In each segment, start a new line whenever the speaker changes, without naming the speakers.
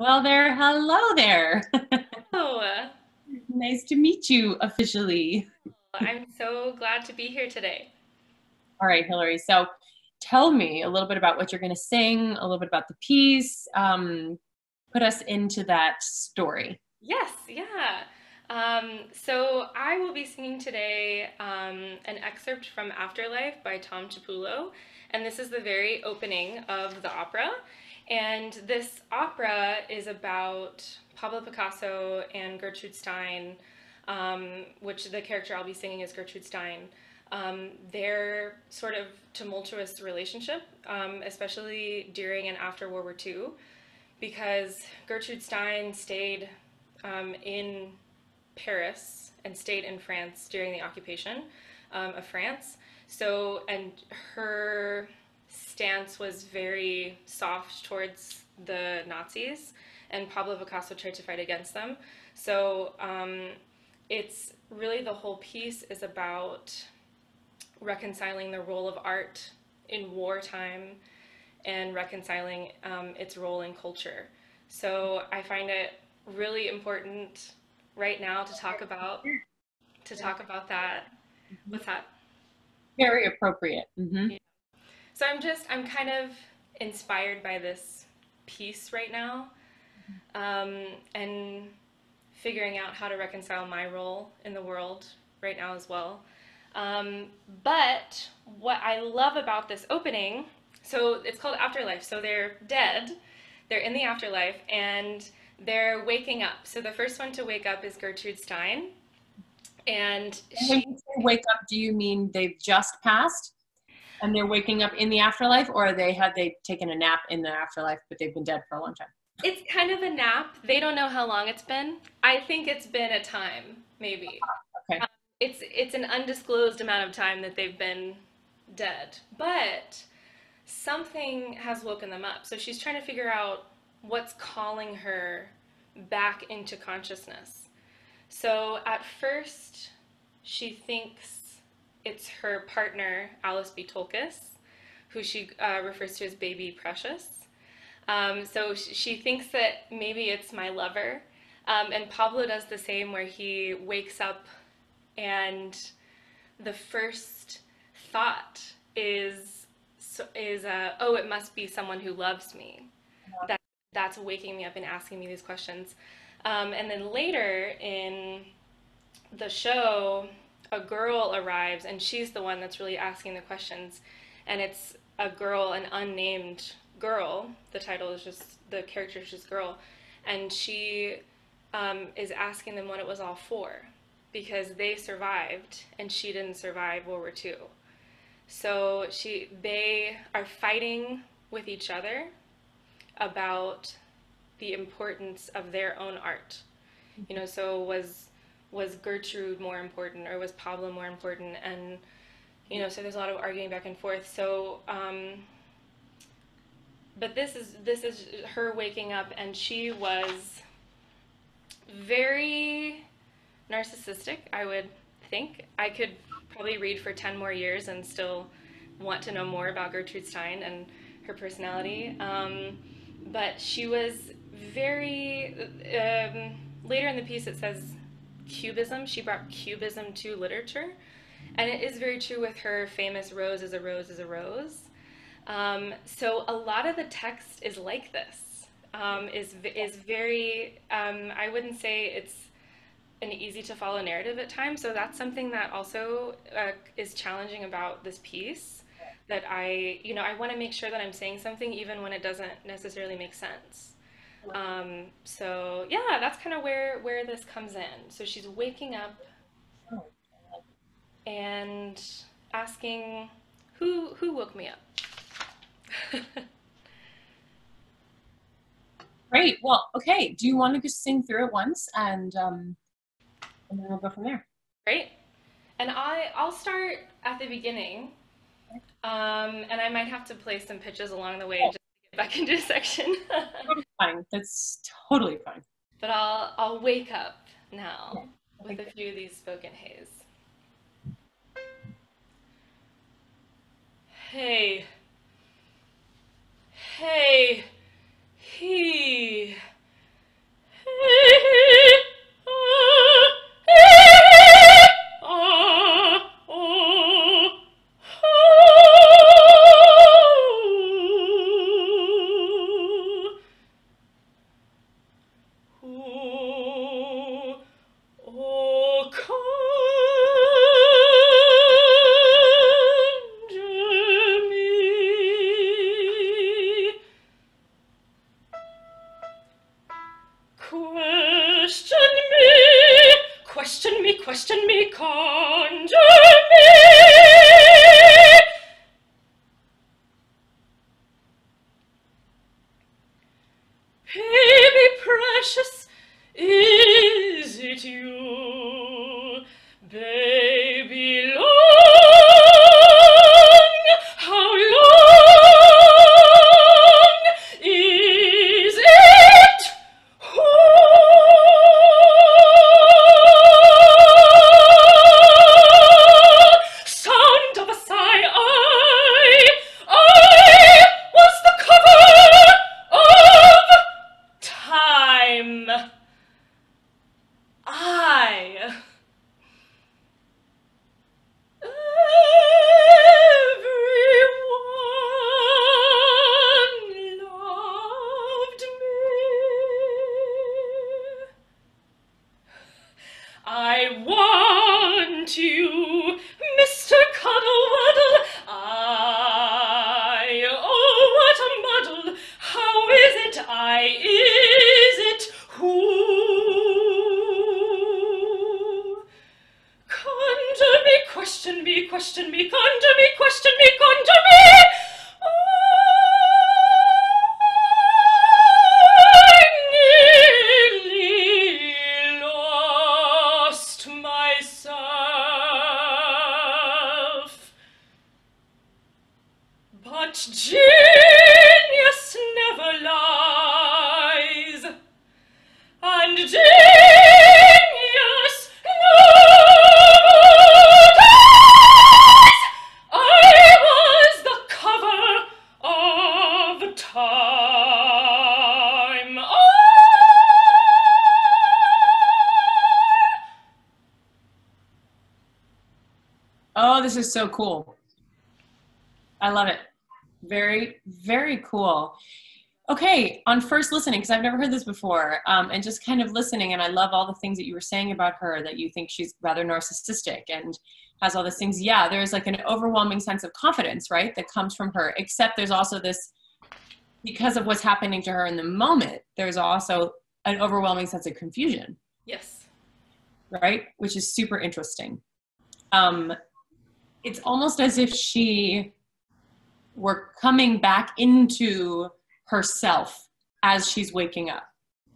Well, there, hello there.
Oh,
nice to meet you officially.
I'm so glad to be here today.
All right, Hilary. So tell me a little bit about what you're going to sing, a little bit about the piece. Um, put us into that story.
Yes, yeah. Um, so I will be singing today um, an excerpt from Afterlife by Tom Cipullo, and this is the very opening of the opera. And this opera is about Pablo Picasso and Gertrude Stein, um, which the character I'll be singing is Gertrude Stein. Um, their sort of tumultuous relationship, um, especially during and after World War II, because Gertrude Stein stayed um, in Paris and stayed in France during the occupation um, of France. So, and her stance was very soft towards the Nazis, and Pablo Picasso tried to fight against them. So, um, it's really the whole piece is about reconciling the role of art in wartime and reconciling um, its role in culture. So I find it really important right now to talk about to talk about that. What's that?
Very appropriate. Mm-hmm.
So I'm just I'm kind of inspired by this piece right now, um, and figuring out how to reconcile my role in the world right now as well. Um, but what I love about this opening, so it's called Afterlife. So they're dead, they're in the afterlife, and they're waking up. So the first one to wake up is Gertrude Stein. And
And when you say wake up, do you mean they've just passed and they're waking up in the afterlife, or they had they taken a nap in the afterlife, but they've been dead for a long time?
it's kind of a nap. They don't know how long it's been. I think it's been a time, maybe.
Okay.
Um, it's it's an undisclosed amount of time that they've been dead, but something has woken them up. So she's trying to figure out what's calling her back into consciousness. So at first, she thinks it's her partner, Alice B. Toklas, who she uh, refers to as Baby Precious. Um, so sh- she thinks that maybe it's my lover. Um, and Pablo does the same, where he wakes up and the first thought is is uh, oh, it must be someone who loves me. That that's waking me up and asking me these questions. Um, and then later in the show, a girl arrives and she's the one that's really asking the questions. And it's a girl, an unnamed girl. The title is just, the character is just girl. And she um, is asking them what it was all for because they survived and she didn't survive World War II. So she, they are fighting with each other about the importance of their own art. You know, so was was Gertrude more important or was Pablo more important? And you know, so there's a lot of arguing back and forth. So, um, but this is this is her waking up, and she was very narcissistic. I would think I could probably read for ten more years and still want to know more about Gertrude Stein and her personality. Um, but she was very um, later in the piece. It says cubism. She brought cubism to literature, and it is very true with her famous "Rose is a rose is a rose." Um, so a lot of the text is like this. Um, is is very. Um, I wouldn't say it's an easy to follow narrative at times. So that's something that also uh, is challenging about this piece. That I, you know, I want to make sure that I'm saying something even when it doesn't necessarily make sense. Um, so yeah, that's kind of where where this comes in. So she's waking up and asking, "Who who woke me up?"
Great. Well, okay. Do you want to just sing through it once, and um, and then we'll go from there.
Great. And I I'll start at the beginning, um, and I might have to play some pitches along the way just to get back into a section.
fine. That's totally fine.
But I'll I'll wake up now yeah, with a few of these spoken haze. Hey. Hey. He. Hey. Uh, hey. Uh. Question me, conjure me. Is
so cool. I love it. Very, very cool. Okay, on first listening, because I've never heard this before, um, and just kind of listening, and I love all the things that you were saying about her that you think she's rather narcissistic and has all these things. Yeah, there's like an overwhelming sense of confidence, right, that comes from her, except there's also this, because of what's happening to her in the moment, there's also an overwhelming sense of confusion
Yes.
right? Which is super interesting. Um, it's almost as if she were coming back into herself as she's waking up.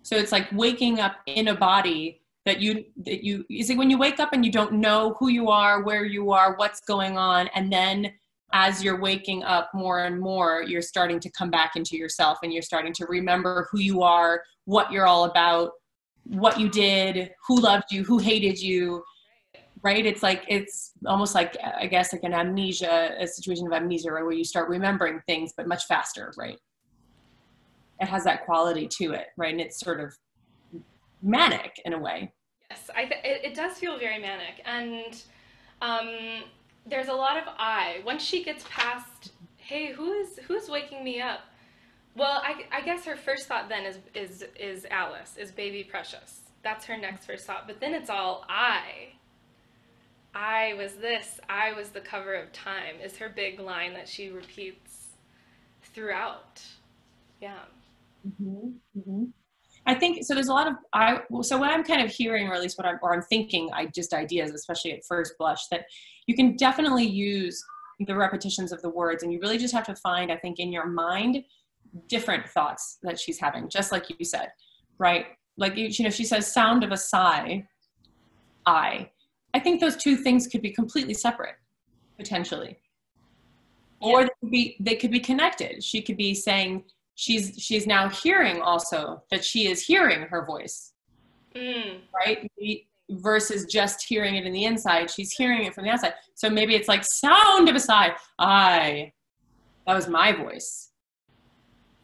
So it's like waking up in a body that you that you is it when you wake up and you don't know who you are, where you are, what's going on, and then as you're waking up more and more, you're starting to come back into yourself and you're starting to remember who you are, what you're all about, what you did, who loved you, who hated you, right? It's like, it's almost like, I guess, like an amnesia, a situation of amnesia, right? Where you start remembering things, but much faster, right? It has that quality to it, right? And it's sort of manic in a way.
Yes, I th- it, it does feel very manic, and um, there's a lot of I. Once she gets past, hey, who is who's waking me up? Well, I, I guess her first thought then is is is Alice, is baby Precious. That's her next first thought. But then it's all I. I was this. I was the cover of time. Is her big line that she repeats throughout. Yeah.
Mm-hmm. I think so. There's a lot of I. So what I'm kind of hearing, or at least what I'm, or I'm thinking, I just ideas, especially at first blush, that you can definitely use the repetitions of the words, and you really just have to find, I think, in your mind, different thoughts that she's having, just like you said, right? Like you, you know, she says, "Sound of a sigh." I. I think those two things could be completely separate, potentially, or they could be they could be connected. She could be saying she's she's now hearing also that she is hearing her voice.
Mm.
right? Versus just hearing it in the inside she's hearing it from the outside. So maybe it's like sound of a sigh. I that was my voice.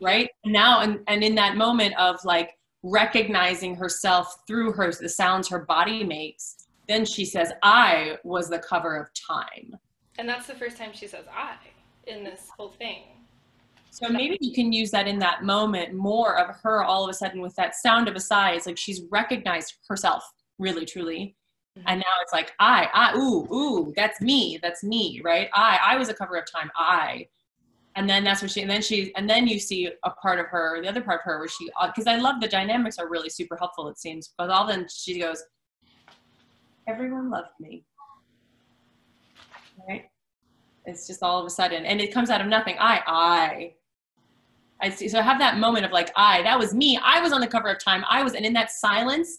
Right? Now and, and in that moment of like recognizing herself through her the sounds her body makes then she says i was the cover of time
And that's the first time she says I in this whole thing.
So maybe you can use that in that moment more of her all of a sudden with that sound of a sigh. It's like she's recognized herself really, truly.
Mhm.
And now it's like, I, I, ooh, ooh, that's me, that's me, right? I, I was a cover of time, I. and then that's what she and then she and then you see a part of her the other part of her where she because i love the dynamics are really super helpful it seems but all then she goes everyone loved me. Right? It's just all of a sudden and it comes out of nothing. I i i see so i have that moment of like i that was me. I was on the cover of time. I was and in that silence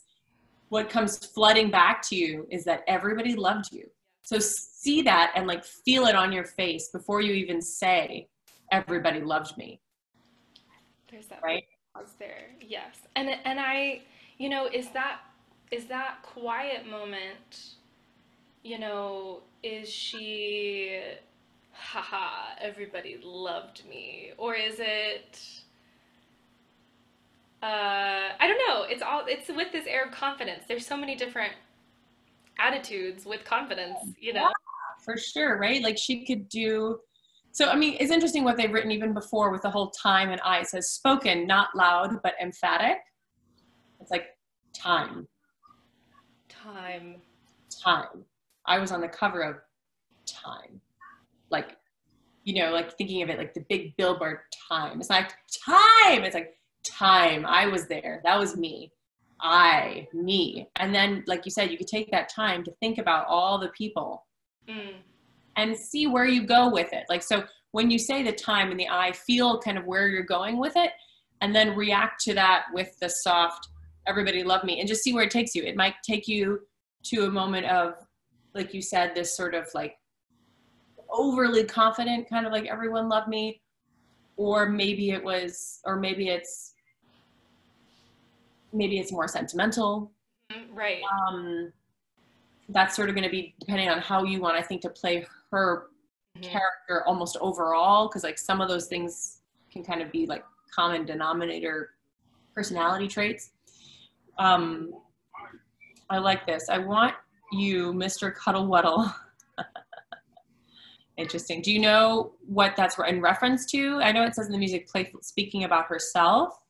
what comes flooding back to you is that everybody loved you. So see that and like feel it on your face before you even say everybody loved me.
There's that
right?
pause there. Yes. And and I, you know, is that is that quiet moment, you know, is she haha, everybody loved me or is it uh, I don't know. It's all it's with this air of confidence. There's so many different attitudes with confidence, you know. Yeah,
for sure, right? Like she could do so I mean, it's interesting what they've written even before with the whole time and I. Says spoken, not loud, but emphatic. It's like time.
Time.
Time. I was on the cover of Time. Like, you know, like thinking of it like the big billboard time. It's like time. It's like time. I was there. That was me. I, me. And then, like you said, you could take that time to think about all the people. Mm and see where you go with it. Like, so when you say the time and the I, feel kind of where you're going with it, and then react to that with the soft, everybody love me, and just see where it takes you. It might take you to a moment of, like you said, this sort of like overly confident, kind of like everyone love me, or maybe it was, or maybe it's, maybe it's more sentimental.
Mm-hmm, right.
Um, that's sort of going to be depending on how you want, I think, to play her mm-hmm. character almost overall because like some of those things can kind of be like common denominator personality traits um i like this. I want you mr cuddle interesting. Do you know what that's in reference to? I know it says in the music play speaking about herself.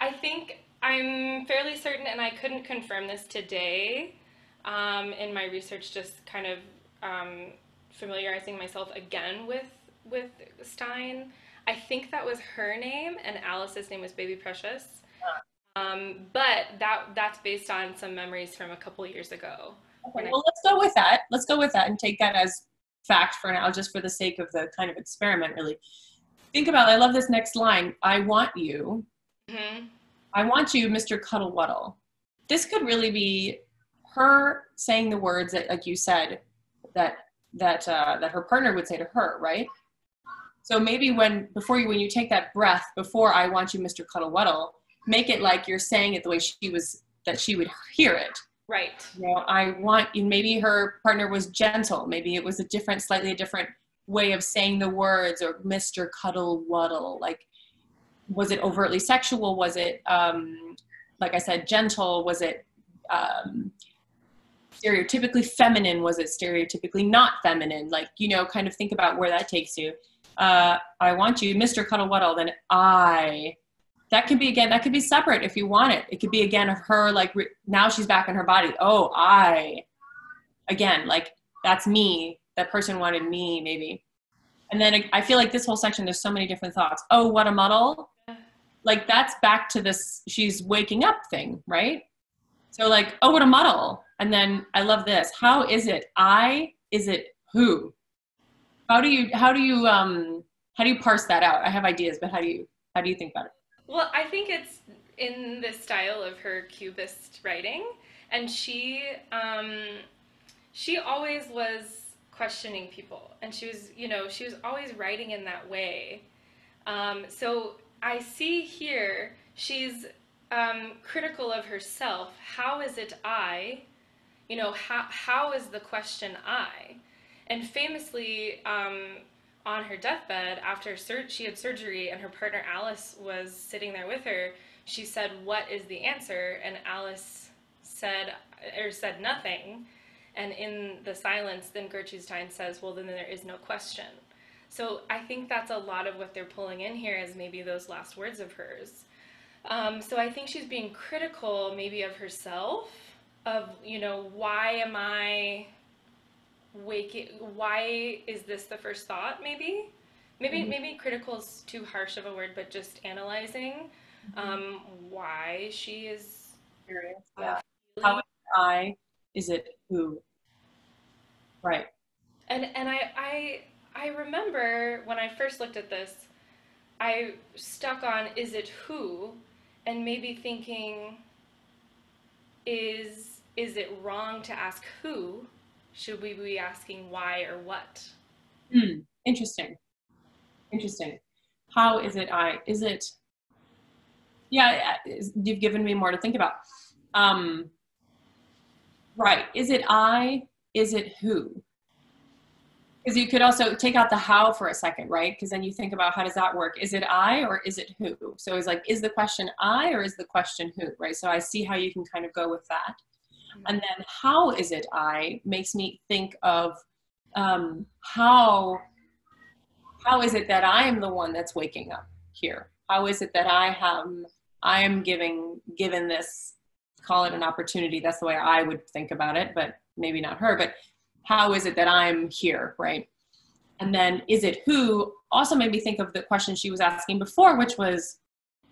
I think i'm fairly certain and i couldn't confirm this today um, in my research just kind of um, familiarizing myself again with with Stein. I think that was her name, and Alice's name was Baby Precious. Um, but that that's based on some memories from a couple years ago.
Okay, well, let's go with that. Let's go with that and take that as fact for now, just for the sake of the kind of experiment, really. Think about. I love this next line. I want you. Mm-hmm. I want you, Mr. Cuddle Wuddle. This could really be her saying the words that, like you said, that that uh, that her partner would say to her, right? So maybe when before you when you take that breath before I want you, Mr. Cuddle Wuddle, make it like you're saying it the way she was that she would hear it.
Right.
You know, I want. Maybe her partner was gentle. Maybe it was a different, slightly a different way of saying the words, or Mr. Cuddle Wuddle. Like, was it overtly sexual? Was it, um, like I said, gentle? Was it um, stereotypically feminine? Was it stereotypically not feminine? Like, you know, kind of think about where that takes you. Uh, I want you, Mr. Cuddle Wuddle, then I. That could be again, that could be separate if you want it. It could be again of her, like re- now she's back in her body. Oh, I. Again, like that's me. That person wanted me, maybe. And then I feel like this whole section, there's so many different thoughts. Oh, what a muddle. Like that's back to this, she's waking up thing, right? So like, oh, what a muddle. And then I love this. How is it I? Is it who? How do you how do you um how do you parse that out? I have ideas, but how do you how do you think about it?
Well, I think it's in the style of her cubist writing, and she um, she always was questioning people, and she was you know she was always writing in that way. Um, so I see here she's um, critical of herself. How is it I? You know, how, how is the question I? And famously, um, on her deathbed, after sur- she had surgery and her partner Alice was sitting there with her, she said, What is the answer? And Alice said, or said nothing. And in the silence, then Gertrude Stein says, Well, then there is no question. So I think that's a lot of what they're pulling in here is maybe those last words of hers. Um, so I think she's being critical maybe of herself, of, you know, why am I waking, why is this the first thought maybe? maybe
Mhm.
maybe critical is too harsh of a word, but just analyzing um, why she is
Curious.
uh,
Yeah. How is it I? Is it who? Right.
and and I I I remember when I first looked at this, I stuck on is it who, and maybe thinking is is it wrong to ask who? Should we be asking why or what?
Hmm. Interesting. Interesting. How is it I? Is it? Yeah, is- you've given me more to think about. Um, right. Is it I? Is it who? Because you could also take out the how for a second, right? Because then you think about how does that work? Is it I or is it who? So it's like, is the question I or is the question who, right? So I see how you can kind of go with that. And then how is it I makes me think of um, how how is it that I am the one that's waking up here? How is it that I am I am giving given this call it an opportunity? That's the way I would think about it, but maybe not her. But how is it that I'm here, right? And then is it who also made me think of the question she was asking before, which was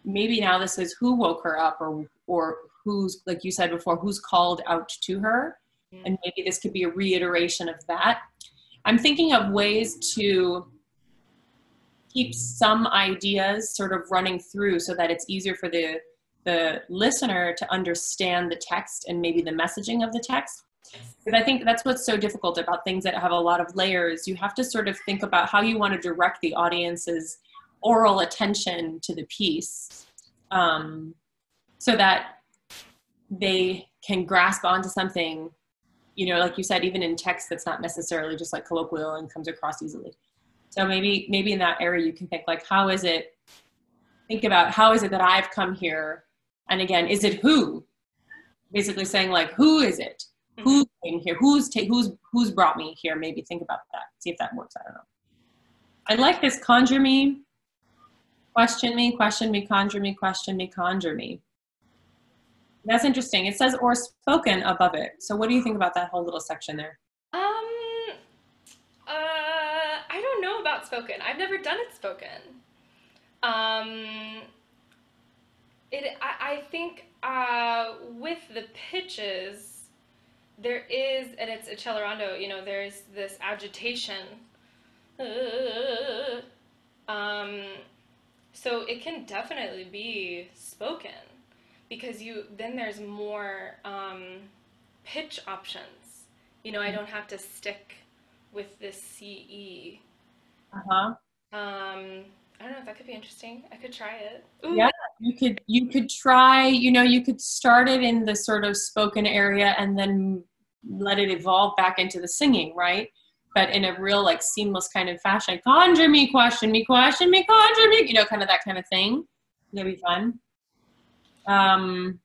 maybe now this is who woke her up or or who's like you said before, who's called out to her. And maybe this could be a reiteration of that. I'm thinking of ways to keep some ideas sort of running through so that it's easier for the the listener to understand the text and maybe the messaging of the text because i think that's what's so difficult about things that have a lot of layers you have to sort of think about how you want to direct the audience's aural attention to the piece um, so that they can grasp onto something you know like you said even in text that's not necessarily just like colloquial and comes across easily. So maybe maybe in that area you can think like how is it think about how is it that i've come here? And again is it who? Basically saying like who is it? Who mm-hmm. came here? Who's ta- who's who's brought me here? Maybe think about that. See if that works. I don't know. I like this conjure me question me question me conjure me question me conjure me that's interesting it says or spoken above it so what do you think about that whole little section there
Um, uh, I don't know about spoken. I've never done it spoken. Um, it. I, I think uh, with the pitches, there is, and it's accelerando. You know, there's this agitation. Uh, um, so it can definitely be spoken because you then there's more um, pitch options. You know, I don't have to stick with this CE.
uh-huh
Um, I don't know if that could be interesting. I could try it. Ooh,
Yeah. you could you could try you know you could start it in the sort of spoken area and then let it evolve back into the singing right but in a real like seamless kind of fashion conjure me question me question me conjure me you know kind of that kind of thing that'd be fun um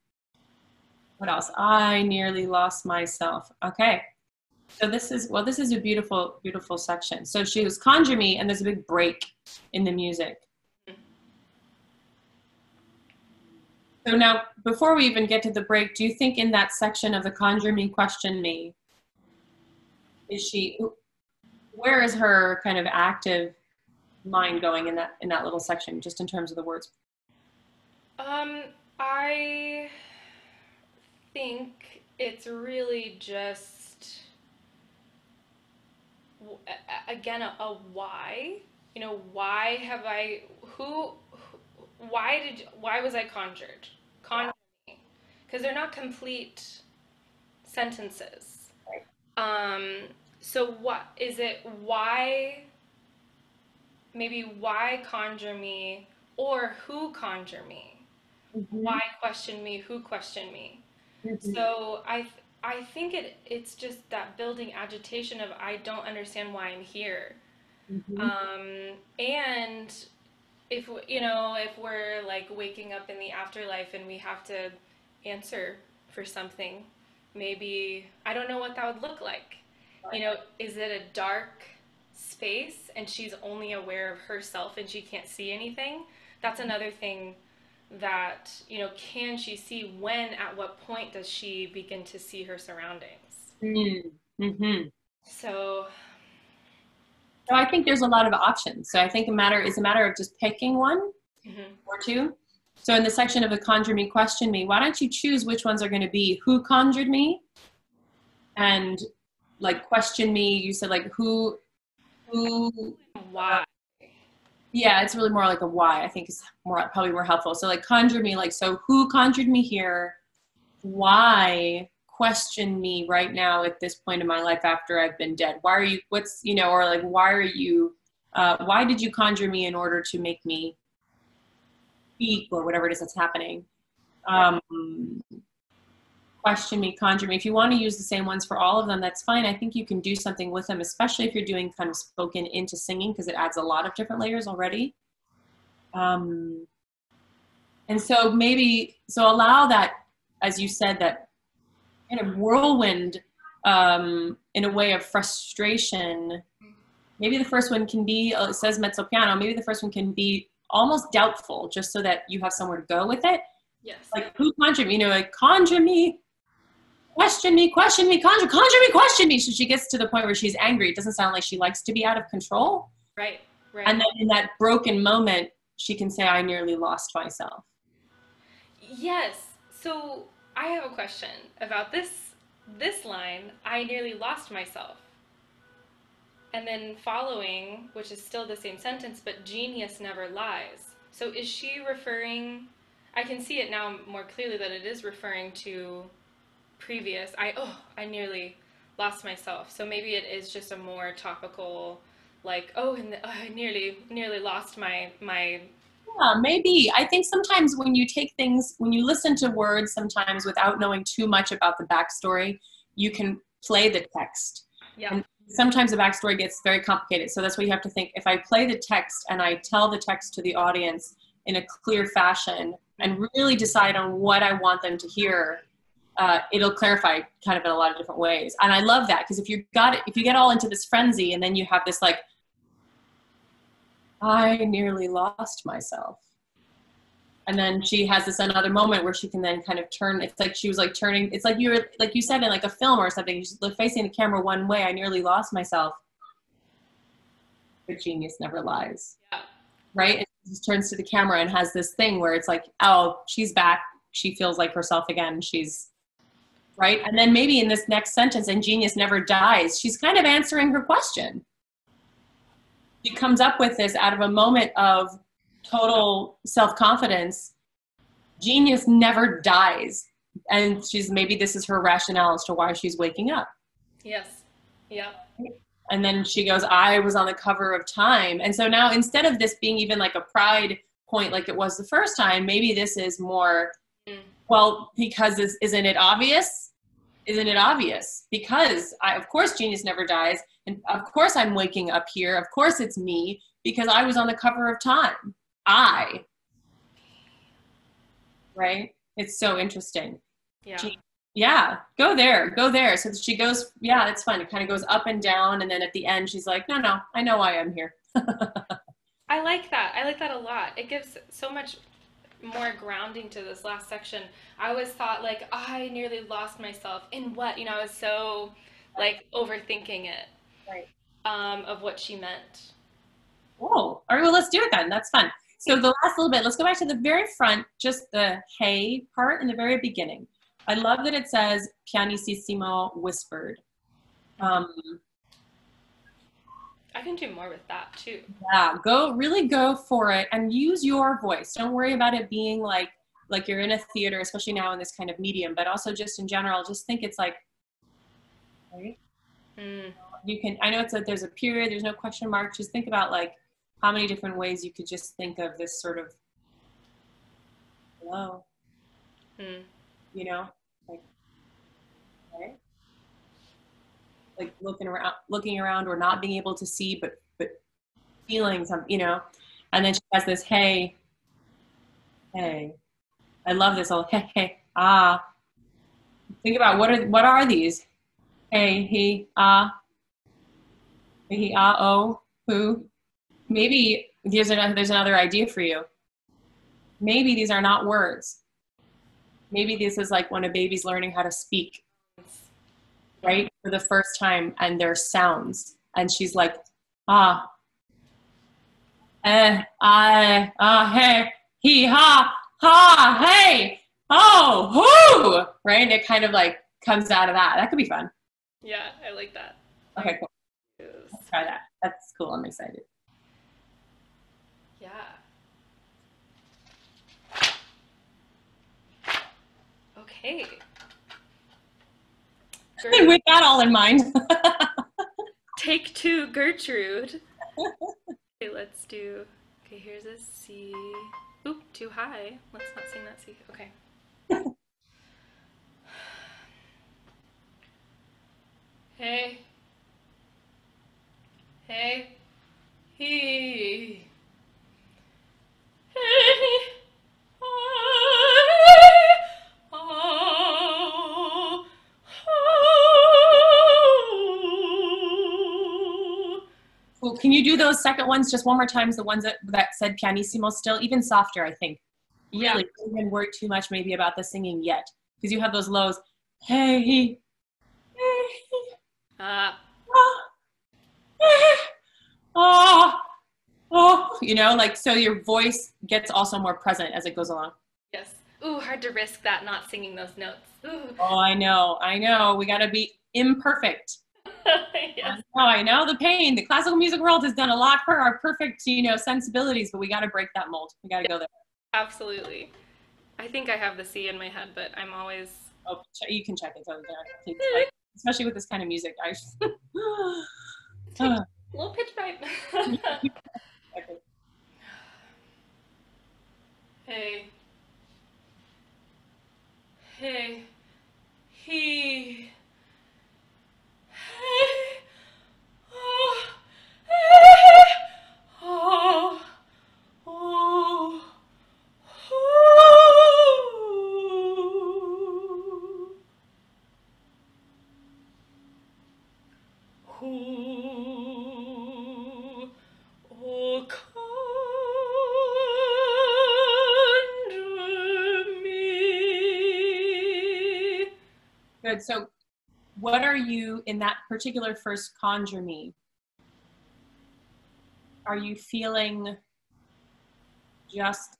what else? I nearly lost myself. Okay. So this is well this is a beautiful beautiful section. So she was conjure me and there's a big break in the music. So now, before we even get to the break, do you think in that section of the conjure me, question me, is she, where is her kind of active mind going in that in that little section, just in terms of the words?
Um, I think it's really just w- a- a- again a, a why. You know, why have I who, why did why was I conjured? Conjure me. Because they're not complete sentences. Um, so what is it why maybe why conjure me or who conjure me? Why question me? Who question me?
Mhm.
so i th- i think it it's just that building agitation of i don't understand why i'm here.
Mhm.
um and if you know if we're like waking up in the afterlife and we have to answer for something maybe i don't know what that would look like. You know is it a dark space and she's only aware of herself and she can't see anything? That's another thing that you know can she see when at what point does she begin to see her surroundings
Mm, mhm.
so
So I think there's a lot of options. So I think a matter is a matter of just picking one
hmm
or two. So in the section of the conjure me, question me, why don't you choose which ones are going to be who conjured me, and like question me. You said like who, who.
Why?
Yeah, it's really more like a why. I think is more probably more helpful. So like conjure me, like so who conjured me here, why question me right now at this point in my life after I've been dead. Why are you? What's you know, or like why are you? Uh, why did you conjure me in order to make me speak or whatever it is that's happening? Um, question me, conjure me. If you want to use the same ones for all of them, that's fine. I think you can do something with them, especially if you're doing kind of spoken into singing because it adds a lot of different layers already. Um, and so maybe so allow that, as you said, that kind of whirlwind um, in a way of frustration. Maybe the first one can be, uh, it says mezzo piano, maybe the first one can be almost doubtful just so that you have somewhere to go with it.
Yes.
Like, who conjure me? You know, like, conjure me, question me, question me, conjure, conjure me, question me. So she gets to the point where she's angry. It doesn't sound like she likes to be out of control.
right. Right.
And then in that broken moment, she can say, I nearly lost myself.
Yes. So I have a question about this this line. I nearly lost myself. And then following, which is still the same sentence, but genius never lies. So is she referring I can see it now more clearly that it is referring to previous I oh, I nearly lost myself. So maybe it is just a more topical like oh and the, oh, I nearly nearly lost my my
Yeah, maybe. I think sometimes when you take things, when you listen to words, sometimes without knowing too much about the backstory, you can play the text.
yeah.
And sometimes the backstory gets very complicated. So that's why you have to think if I play the text and I tell the text to the audience in a clear fashion and really decide on what I want them to hear, uh, it'll clarify kind of in a lot of different ways. And I love that because if you got it, if you get all into this frenzy and then you have this like, I nearly lost myself. And then she has this another moment where she can then kind of turn. It's like she was like turning. It's like you were like you said in like a film or something. She's facing the camera one way. I nearly lost myself. But genius never lies,
Yeah.
right? And she just turns to the camera and has this thing where it's like, oh, she's back. She feels like herself again. She's right. And then maybe in this next sentence, and genius never dies. She's kind of answering her question she comes up with this out of a moment of total self-confidence genius never dies and she's maybe this is her rationale as to why she's waking up
Yes. Yeah.
and then she goes i was on the cover of time and so now instead of this being even like a pride point like it was the first time maybe this is more
Mm.
Well because is, isn't it obvious? Isn't it obvious? Because I, of course genius never dies. And of course i'm waking up here. Of course it's me because i was on the cover of time. I. Right? It's so interesting.
Yeah.
Yeah. Go there. Go there. So she goes yeah it's fun. It kind of goes up and down and then at the end she's like no no. I know why i'm here.
I like that. I like that a lot. It gives so much more grounding to this last section. I always thought like I nearly lost myself in what, you know, I was so like overthinking it.
Right.
Um, of what she meant.
Oh, all right. Well, let's do it then. That's fun. So the last little bit, let's go back to the very front, just the hey part in the very beginning. I love that it says pianissimo whispered. Um,
I can do more with that too.
yeah, go really go for it and use your voice. Don't worry about it being like like you're in a theater, especially now in this kind of medium, but also just in general, just think it's like right?
Mm,
you can i know it's a there's a period there's no question mark just think about like how many different ways you could just think of this sort of hello
mm,
you know like right like looking around looking around or not being able to see but but feeling some you know? And then she has this hey hey i love this whole hey hey ah. Think about what are what are these? Hey he ah. He ah oh who? Maybe there's another there's another idea for you. Maybe these are not words. Maybe this is like when a baby's learning how to speak right for the first time and there's sounds and she's like ah, eh, I, ah, hey, he, ha, ha, hey, oh, whoo, right? And it kind of like comes out of that. That could be fun.
Yeah, I like that.
Okay, cool. Let's try that. That's cool. I'm excited.
Yeah. Okay.
And with that all in mind.
Take two, Gertrude. okay, let's do. Okay, here's a C. Oop, too high. Let's not sing that C. Okay. hey. Hey. He. Hey. Oh.
Cool. Can you do those second ones just one more time? The ones that, that said pianissimo still, even softer, I think.
Yeah.
Really, don't even worry too much maybe about the singing yet. Because you have those lows. Hey, he. Hey,
Uh,
oh, oh, you know, like so your voice gets also more present as it goes along.
yes. Ooh, hard to risk that not singing those notes. Ooh.
Oh, I know, I know. We got to be imperfect.
yes.
Oh, I know the pain. The classical music world has done a lot for our perfect, you know, sensibilities, but we got to break that mold. We got to go there.
Absolutely. I think I have the C in my head, but I'm always.
Oh, you can check it over there. Like, especially with this kind of music. I. Ah,
Low pitch pipe.
okay.
hey. Hey. He. Hey. Oh. Hey. Oh. Oh. Who, oh, conjure me.
Good. So, what are you in that particular first conjure me? Are you feeling just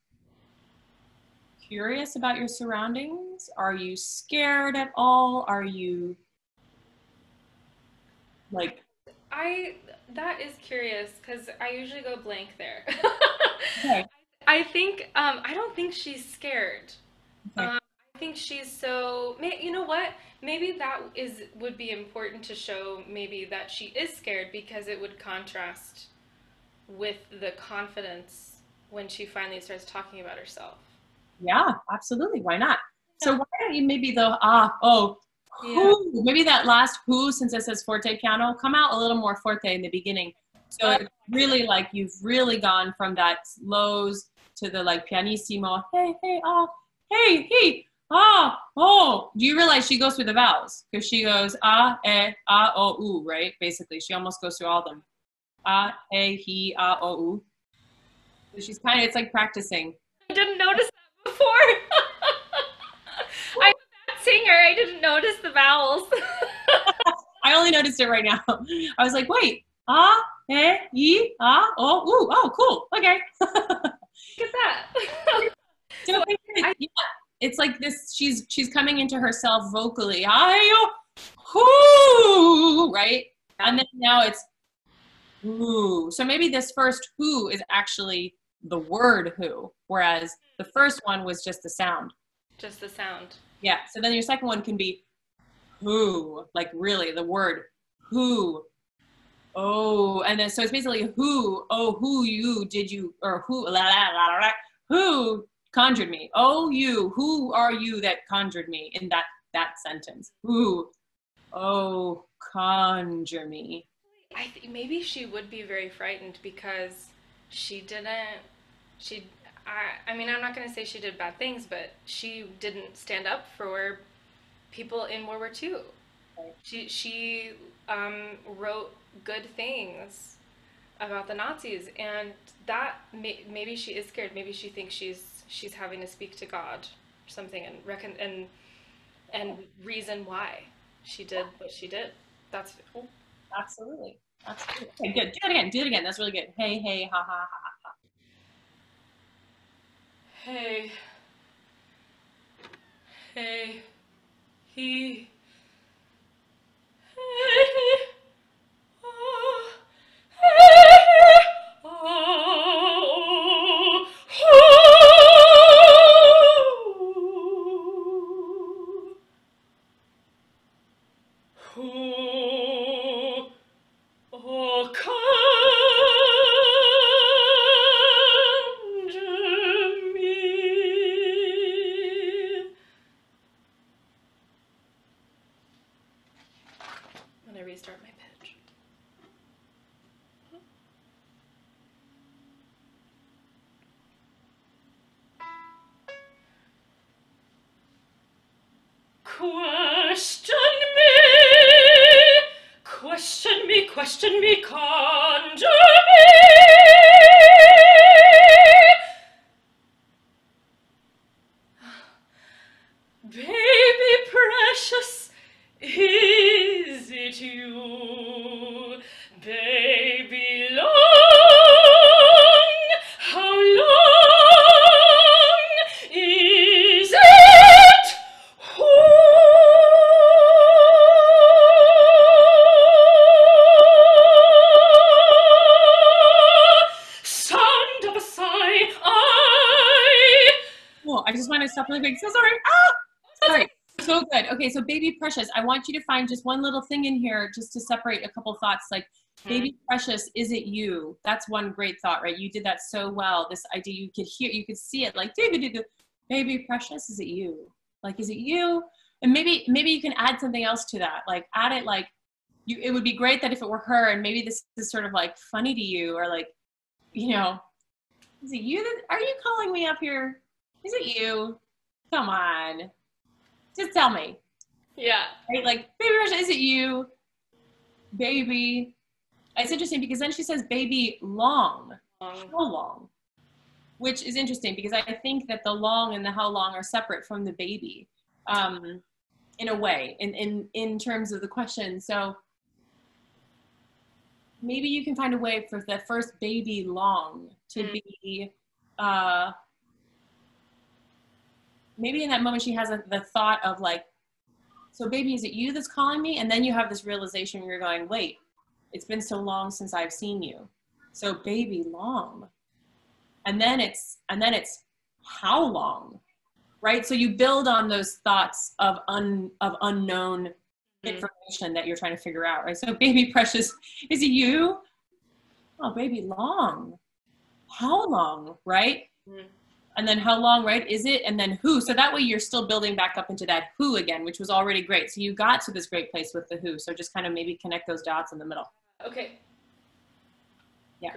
curious about your surroundings? Are you scared at all? Are you like,
I that is curious because I usually go blank there.
okay,
I think um, I don't think she's scared.
Okay.
Um, think she's so. May, you know what? Maybe that is would be important to show. Maybe that she is scared because it would contrast with the confidence when she finally starts talking about herself.
yeah, absolutely. Why not? So, why don't you maybe the, ah, oh,
Yeah.
who, maybe that last who, since it says forte piano, come out a little more forte in the beginning. So it's really like you've really gone from that lows to the like pianissimo, hey, hey, ah, hey, hey, ah, oh. Do you realize she goes through the vowels? Because she goes ah, eh, ah, oh, ooh, right? Basically, she almost goes through all of them. Ah, eh, he, ah, oh, ooh. So she's kind of, it's like practicing.
I didn't notice that before. I'm a bad singer. I didn't notice the vowels.
I only noticed it right now. I was like, wait, ah, eh, ye, ah, oh, ooh, oh, cool, okay.
Look at that.
So
I-
yeah, it's like this. She's she's coming into herself vocally. I, whoo, right? And then now it's who. So maybe this first who is actually the word who, whereas the first one was just the sound.
Just the sound.
Yeah. So then your second one can be who, like really the word who. Oh, and then so it's basically who. Oh, who you did you or who la la la la, la who conjured me? Oh, you. Who are you that conjured me in that that sentence? Who? Oh, conjure me.
I th- maybe she would be very frightened because she didn't. She. I. I mean, I'm not gonna say she did bad things, but she didn't stand up for people in World War II.
Right.
She she um, wrote good things about the Nazis, and that may, maybe she is scared. Maybe she thinks she's she's having to speak to God or something and reckon and and reason why she did what she did. That's oh,
Absolutely. That's. Okay, good. Do it again. Do it again. That's really good. Hey, hey, ha, ha, ha, ha.
Hey. Hey. He. I
just want to stop really quick. So sorry. Ah! Sorry. So good. Okay, so baby precious, I want you to find just one little thing in here just to separate a couple thoughts. Like, baby precious, is it you? That's one great thought, right? You did that so well. This idea, you could hear, you could see it. Like, baby precious, is it you? Like, is it you? And maybe, maybe you can add something else to that. Like, add it like, you. It would be great that if it were her, and maybe this is sort of like funny to you, or like, you know, is it you that? Are you calling me up here? Is it you? Come on. Just tell me.
Yeah.
Right? Like, baby Russia, is it you? Baby. It's interesting because then she says baby long.
Um,
How long? Which is interesting because I think that the long and the how long are separate from the baby. Um, in a way, in, in in terms of the question. So maybe you can find a way for the first baby long to
Mm.
be uh maybe in that moment she has a, the thought of like so baby is it you that's calling me? And then you have this realization where you're going wait it's been so long since i've seen you. So baby long. And then it's and then it's how long right? So you build on those thoughts of un of unknown
Mhm.
information that you're trying to figure out right? So baby precious is it you? Oh baby long. How long right?
Mhm.
And then how long right is it and then who so that way you're still building back up into that who again which was already great so you got to this great place with the who so just kind of maybe connect those dots in the middle
Okay.
Yeah.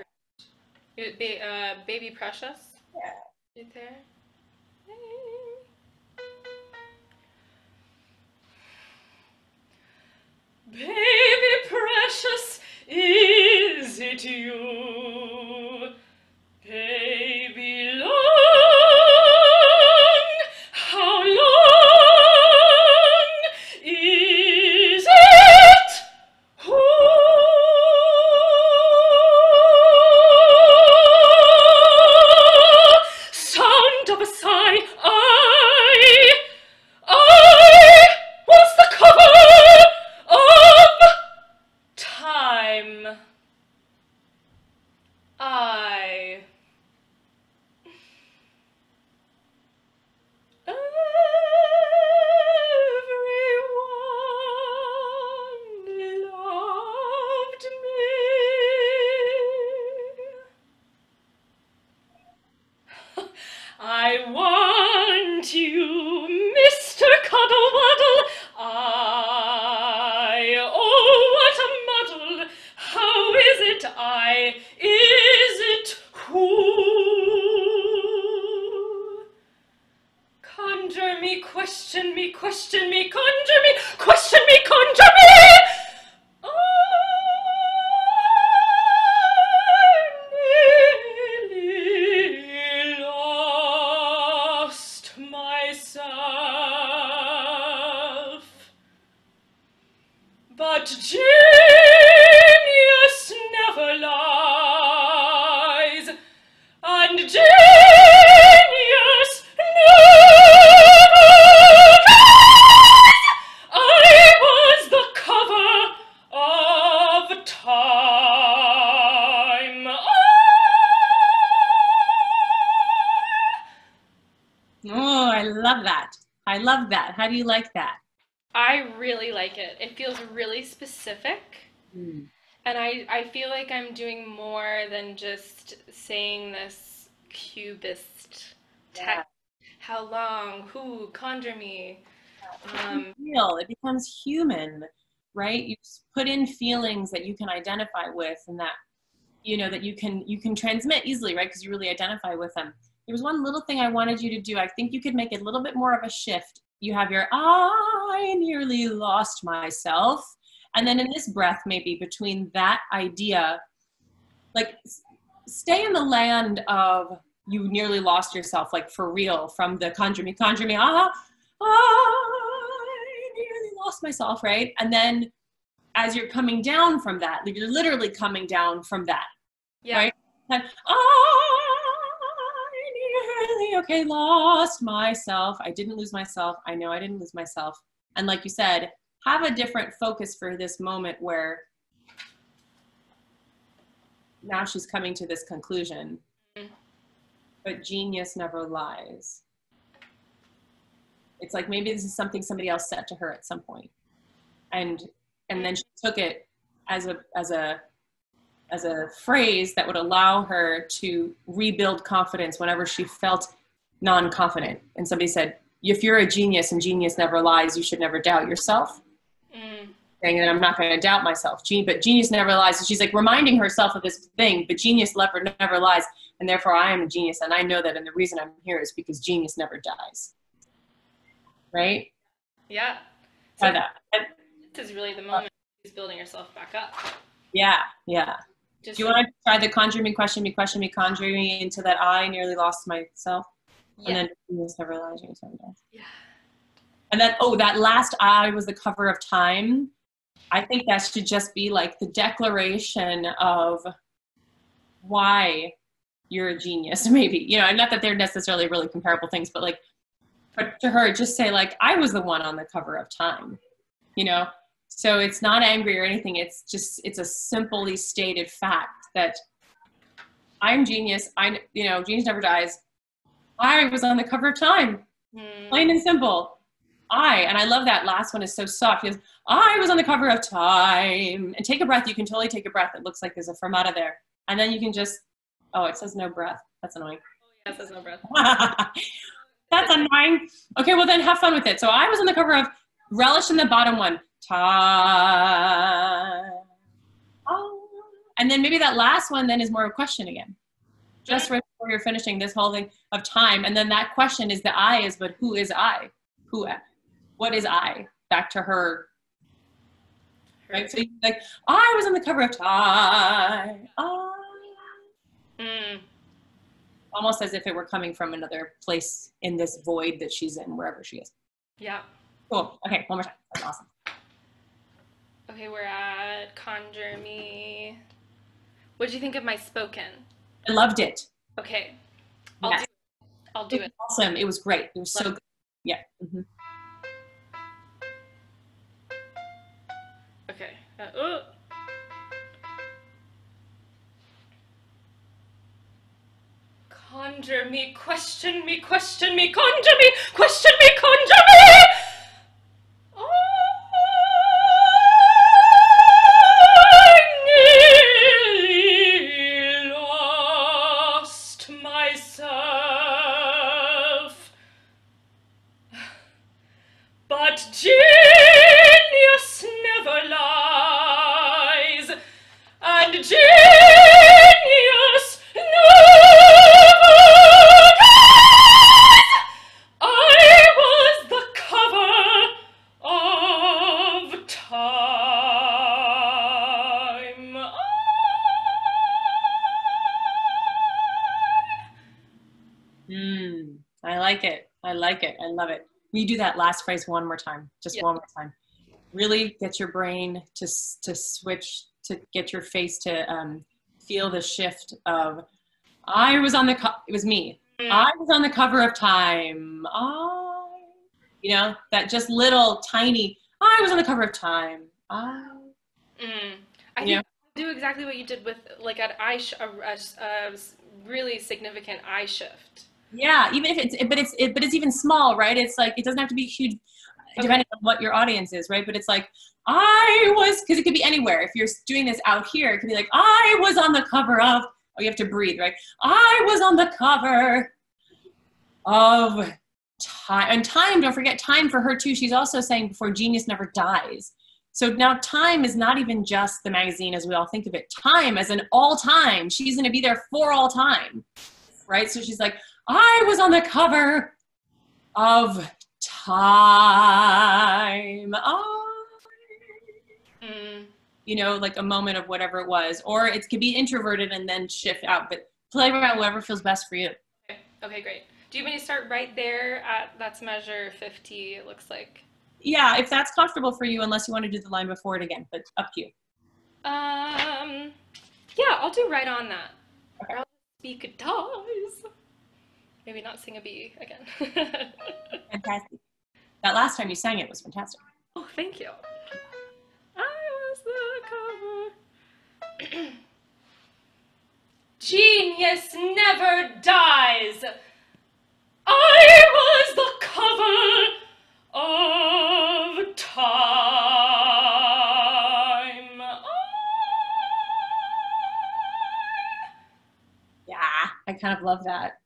It be, uh, baby precious.
Yeah.
Right there. Baby precious, is it you? Baby long,
do you like that?
I really like it. It feels really specific.
Mm.
And I, I feel like I'm doing more than just saying this cubist
Yeah.
text. How long? Who? Conjure me. Um,
real. It becomes human, right? You put in feelings that you can identify with, and that you know that you can you can transmit easily, right? Because you really identify with them. There was one little thing I wanted you to do. I think you could make it a little bit more of a shift. You have your I nearly lost myself, and then in this breath, maybe between that idea, like stay in the land of you nearly lost yourself, like for real, from the conjure me, conjure me, ah, I nearly lost myself, right? And then as you're coming down from that, you're literally coming down from that.
yeah.
Right. And I nearly, okay, lost myself. I didn't lose myself. I know I didn't lose myself. And like you said, have a different focus for this moment where now she's coming to this conclusion.
Mhm.
But genius never lies. It's like maybe this is something somebody else said to her at some point. And and then she took it as a as a as a phrase that would allow her to rebuild confidence whenever she felt non-confident. And somebody said, if you're a genius and genius never lies, you should never doubt yourself
Mm,
saying that I'm not going to doubt myself. But genius never lies. And she's like reminding herself of this thing, but genius never, never lies. And therefore I am a genius. And I know that. And the reason I'm here is because genius never dies. Right?
yeah. So
that.
This is really the moment she's building herself back up.
yeah. Yeah.
Just
Do you want to try the conjure me, question me, question me, conjure me into that I nearly lost myself?
yeah.
And then lies, genius
yeah.
And then, oh, that last I was the cover of time. I think that should just be like the declaration of why you're a genius, maybe. You know, not that they're necessarily really comparable things, but like, but to her, just say, like, I was the one on the cover of time, you know? So it's not angry or anything. It's just, it's a simply stated fact that I'm genius. I, you know, genius never dies. I was on the cover of time
Mm,
plain and simple. I, and I love that last one is so soft. He goes, I was on the cover of Time. And take a breath. You can totally take a breath. It looks like there's a fermata there. And then you can just, oh, it says no breath. That's annoying.
yes, there's no breath.
That's annoying. Okay, well then have fun with it. So I was on the cover of Relish in the bottom one. Time. Oh. And then maybe that last one then is more of a question again. Just right before you're finishing this whole thing of time. And then that question is the I is, but who is I? Who, what is I? Back to her, right? So like, I was on the cover of time. I.
Mm,
Almost as if it were coming from another place in this void that she's in, wherever she is.
yeah.
Cool. Okay, one more time. That's awesome.
Okay, we're at Conjure Me. What did you think of my spoken?
I loved it.
Okay, I'll
Yes.
do. I'll do
It
it.
awesome. It was great. It was so good. Yeah. hmm
Okay. Uh, oh. Conjure me, question me, question me, conjure me, question me, conjure me!
Do that last phrase one more time? Just one more time. Really get your brain to to switch to get your face to um, feel the shift of I was on the co- it was me.
Mm.
I was on the cover of Time. I, you know, that just little tiny. I was on the cover of Time. I.
Mm. I
Yeah.
think do exactly what you did with like an eye sh- a, a, a really significant eye shift.
Yeah, even if it's but it's it, but it's even small, right? It's like it doesn't have to be huge
Okay.
depending on what your audience is, right? But it's like I was because it could be anywhere. If you're doing this out here, it could be like I was on the cover of. Oh, you have to breathe, right? I was on the cover of time and time. Don't forget time for her too. She's also saying before genius never dies. So now time is not even just the magazine as we all think of it. Time as an all time. She's going to be there for all time, right? So she's like, I was on the cover of time. Oh.
Mm.
You know, like a moment of whatever it was, or it could be introverted and then shift out. But play around whatever feels best for you.
Okay. okay, great. Do you want me to start right there at that's measure 50, it looks like?
Yeah, if that's comfortable for you, unless you want to do the line before it again, but up to you.
Um, yeah, I'll do right on that.
Okay.
I'll speak guitars. Maybe not sing a bee again.
Fantastic. That last time you sang it was fantastic.
oh, thank you. I was the cover. Genius never dies. I was the cover of time.
Yeah, I kind of love that.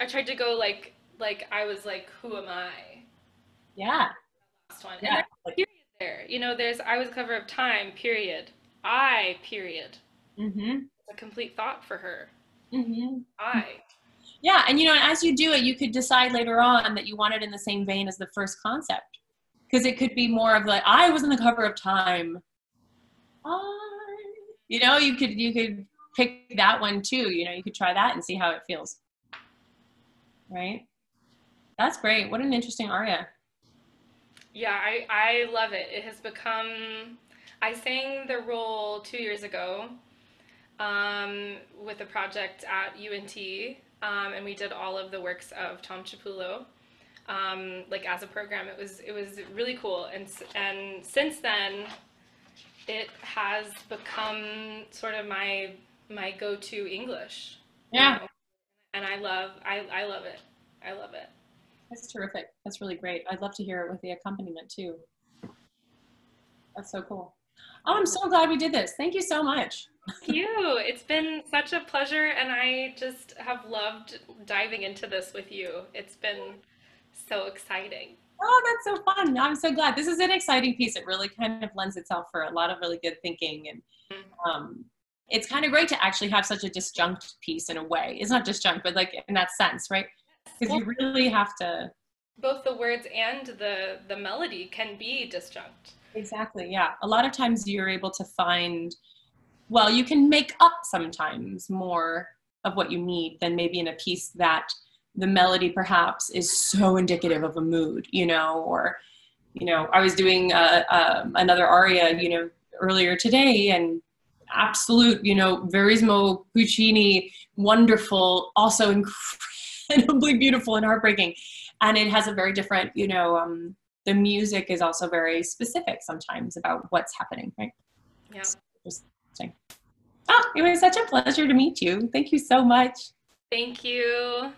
I tried to go like like I was like, who am I?
Yeah.
Last one.
Yeah.
And period there. You know, there's I was cover of time, period. I, period.
Mm-hmm.
It's a complete thought for her.
Mm-hmm.
I.
Yeah, and you know, and as you do it, you could decide later on that you want it in the same vein as the first concept, because it could be more of like I was in the cover of Time. I, you know, you could you could pick that one too. You know, you could try that and see how it feels. Right. That's great. What an interesting aria.
Yeah, I, I love it. It has become. I sang the role two years ago um, with a project at UNT, um, and we did all of the works of Tom Cipullo, um, like as a program. It was it was really cool, and and since then, it has become sort of my my go to English. you
Yeah.
know? Love I I love it. I love it.
That's terrific. That's really great. I'd love to hear it with the accompaniment too. That's so cool. Oh, I'm so glad we did this. Thank you so much.
Thank you. It's been such a pleasure, and I just have loved diving into this with you. It's been so exciting.
Oh, that's so fun. I'm so glad. This is an exciting piece. It really kind of lends itself for a lot of really good thinking. And um, it's kind of great to actually have such a disjunct piece in a way. It's not disjunct, but like in that sense, right? Because you really have to.
Both the words and the the melody can be disjunct.
Exactly. Yeah. A lot of times you're able to find, well, you can make up sometimes more of what you need than maybe in a piece that the melody perhaps is so indicative of a mood, you know, or, you know, I was doing uh, um another aria, you know, earlier today and absolute, you know, Verismo Puccini, wonderful, also incredibly beautiful and heartbreaking. And it has a very different, you know, um, the music is also very specific sometimes about what's happening, right?
Yeah.
Interesting. Oh, it was such a pleasure to meet you. Thank you so much.
Thank you.